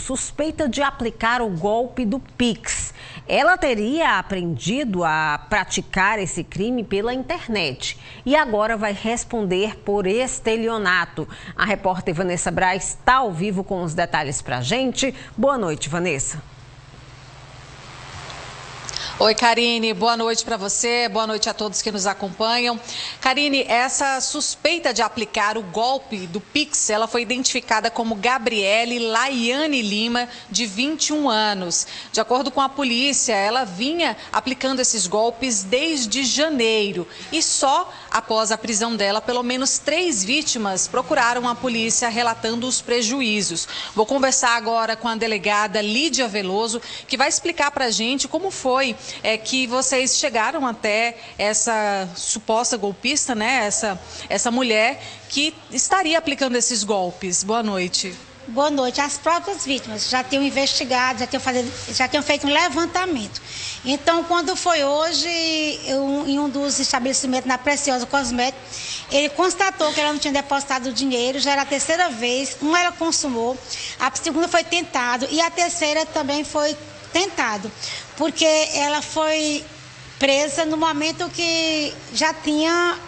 suspeita de aplicar o golpe do Pix. Ela teria aprendido a praticar esse crime pela internet e agora vai responder por estelionato. A repórter Vanessa Braz está ao vivo com os detalhes para a gente. Boa noite, Vanessa. Oi, Karine, boa noite para você, boa noite a todos que nos acompanham. Karine, essa suspeita de aplicar o golpe do Pix, ela foi identificada como Gabriele Laiane Lima, de 21 anos. De acordo com a polícia, ela vinha aplicando esses golpes desde janeiro e só após a prisão dela, pelo menos três vítimas procuraram a polícia relatando os prejuízos. Vou conversar agora com a delegada Lídia Veloso, que vai explicar para a gente como foi é que vocês chegaram até essa suposta golpista, né? Essa, essa mulher que estaria aplicando esses golpes. Boa noite. Boa noite. As próprias vítimas já tinham investigado, já tinham, já tinham feito um levantamento. Então, quando foi hoje, eu, em um dos estabelecimentos, na Preciosa Cosmética, ele constatou que ela não tinha depositado o dinheiro, já era a terceira vez. Uma ela consumou, a segunda foi tentado e a terceira também foi tentado, porque ela foi presa no momento que já tinha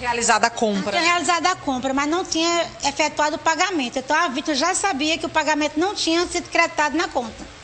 realizado a compra. Tinha realizado a compra, mas não tinha efetuado o pagamento. Então a vítima já sabia que o pagamento não tinha sido creditado na conta.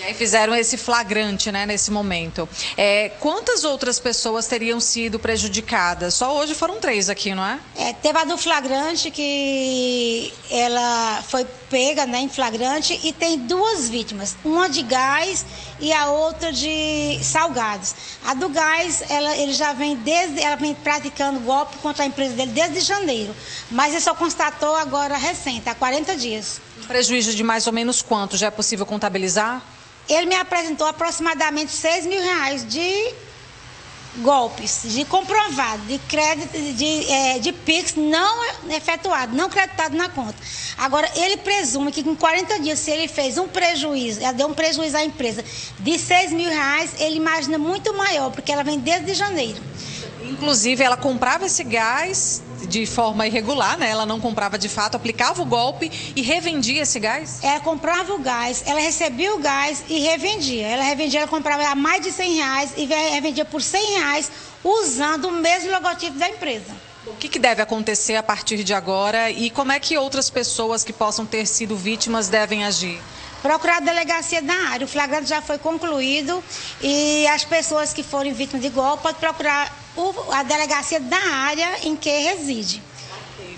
E aí fizeram esse flagrante, né, nesse momento. É, quantas outras pessoas teriam sido prejudicadas? Só hoje foram três aqui, não é? é teve a do flagrante que ela foi pega, né, em flagrante e tem duas vítimas, uma de gás e a outra de salgados. A do gás, ela, ele já vem desde, ela vem praticando golpe contra a empresa dele desde janeiro, mas ele só constatou agora recente, há 40 dias. Prejuízo de mais ou menos quanto? Já é possível contabilizar? Ele me apresentou aproximadamente 6 mil reais de golpes, de comprovado, de crédito, de, é, de PIX não efetuado, não creditado na conta. Agora, ele presume que em 40 dias, se ele fez um prejuízo, ela deu um prejuízo à empresa de 6 mil reais, ele imagina muito maior, porque ela vem desde janeiro. Inclusive, ela comprava esse gás de forma irregular, né? Ela não comprava de fato, aplicava o golpe e revendia esse gás? Ela comprava o gás, ela recebia o gás e revendia. Ela revendia, ela comprava a mais de 100 reais e revendia por 100 reais usando o mesmo logotipo da empresa. O que, que, deve acontecer a partir de agora e como é que outras pessoas que possam ter sido vítimas devem agir? Procurar a delegacia da área. O flagrante já foi concluído e as pessoas que forem vítimas de golpe podem procurar a delegacia da área em que reside.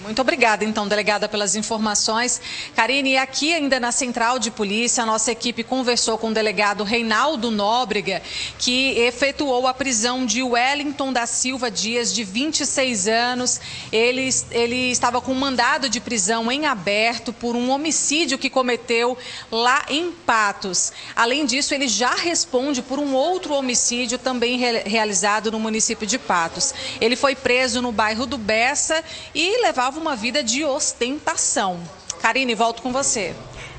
Muito obrigada, então, delegada, pelas informações. Karine, aqui ainda na Central de Polícia, a nossa equipe conversou com o delegado Reinaldo Nóbrega, que efetuou a prisão de Wellington da Silva Dias, de 26 anos. Ele, ele estava com um mandado de prisão em aberto por um homicídio que cometeu lá em Patos. Além disso, ele já responde por um outro homicídio também re realizado no município de Patos. Ele foi preso no bairro do Bessa e levava levava uma vida de ostentação. Karine, volto com você.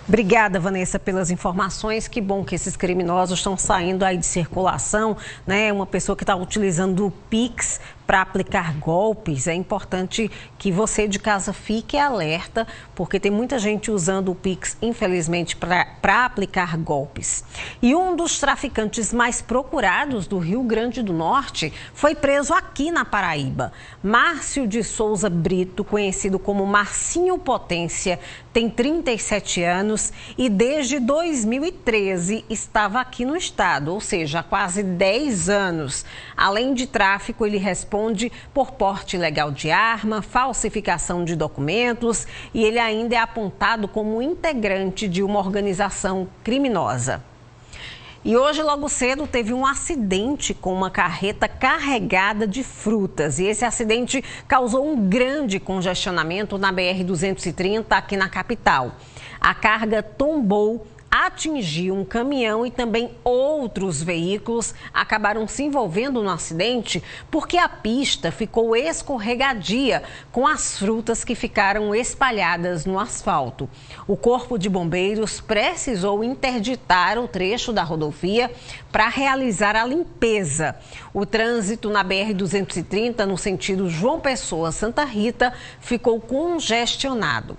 Obrigada, Vanessa, pelas informações. Que bom que esses criminosos estão saindo aí de circulação, né? Uma pessoa que está utilizando o Pix para aplicar golpes, é importante que você de casa fique alerta, porque tem muita gente usando o Pix, infelizmente, para aplicar golpes. E um dos traficantes mais procurados do Rio Grande do Norte foi preso aqui na Paraíba. Márcio de Souza Brito, conhecido como Marcinho Potência, tem 37 anos e desde 2013 estava aqui no estado, ou seja, há quase 10 anos. Além de tráfico, ele responde responde por porte ilegal de arma, falsificação de documentos e ele ainda é apontado como integrante de uma organização criminosa. E hoje, logo cedo, teve um acidente com uma carreta carregada de frutas. E esse acidente causou um grande congestionamento na BR-230 aqui na capital. A carga tombou atingiu um caminhão e também outros veículos acabaram se envolvendo no acidente porque a pista ficou escorregadia com as frutas que ficaram espalhadas no asfalto. O Corpo de Bombeiros precisou interditar o trecho da rodovia para realizar a limpeza. O trânsito na BR-230, no sentido João Pessoa-Santa Rita, ficou congestionado.